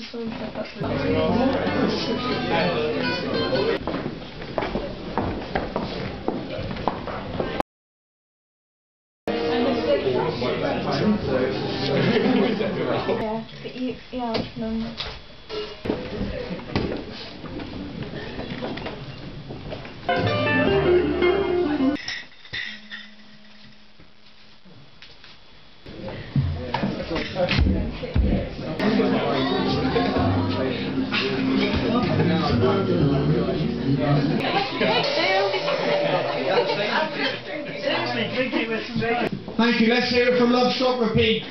yeah, but you, yeah. Thank you. Let's hear it from Love.Stop.Repeat.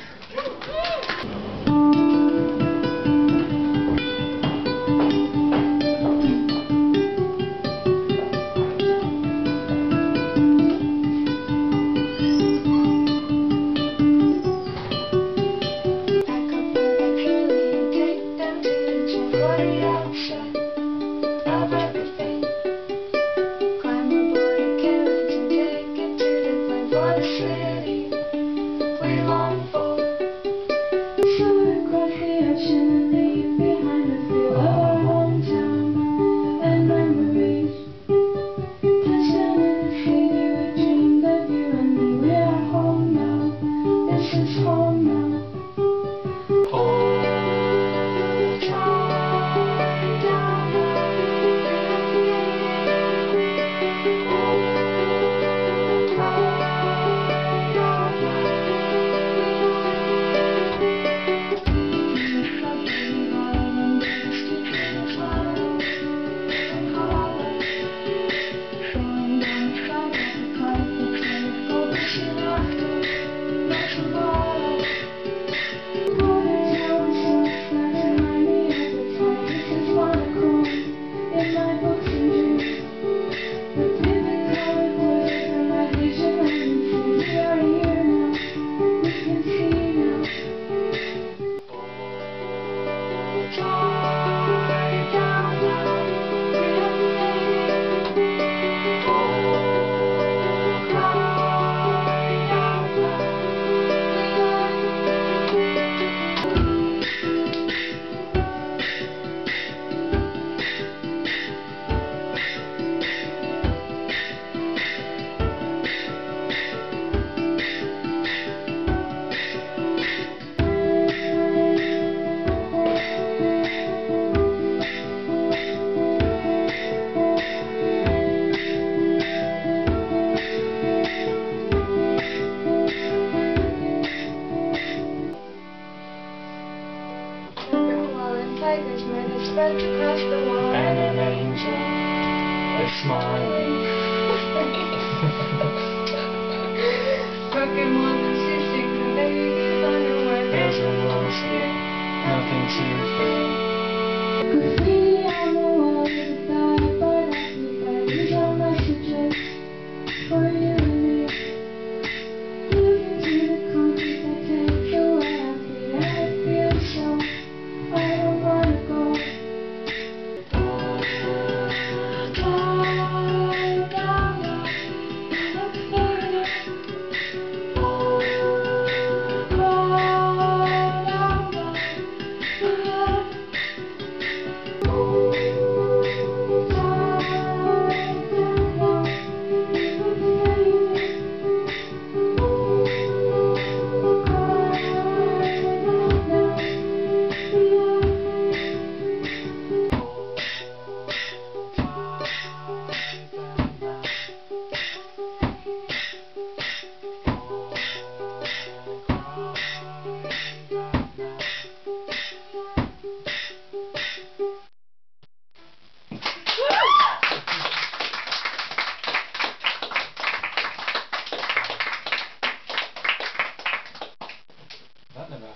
fragrance spent across the wall and an angel is smiling.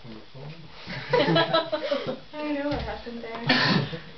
I know what happened there.